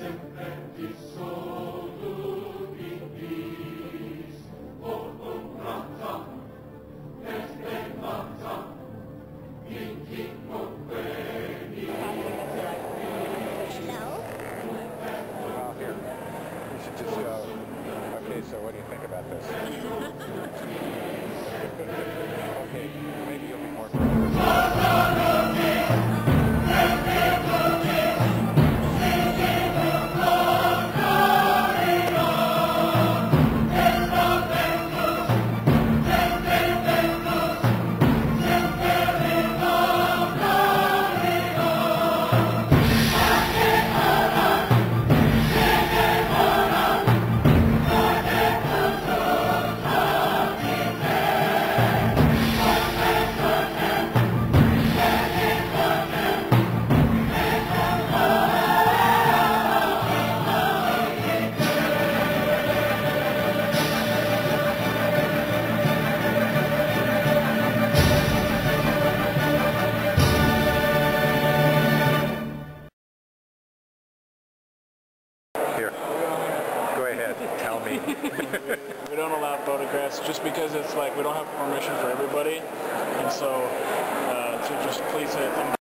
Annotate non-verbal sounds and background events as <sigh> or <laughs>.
sempre So what do you think about this? <laughs> me. <laughs> we don't allow photographs just because it's like we don't have permission for everybody, and so uh, to just please it.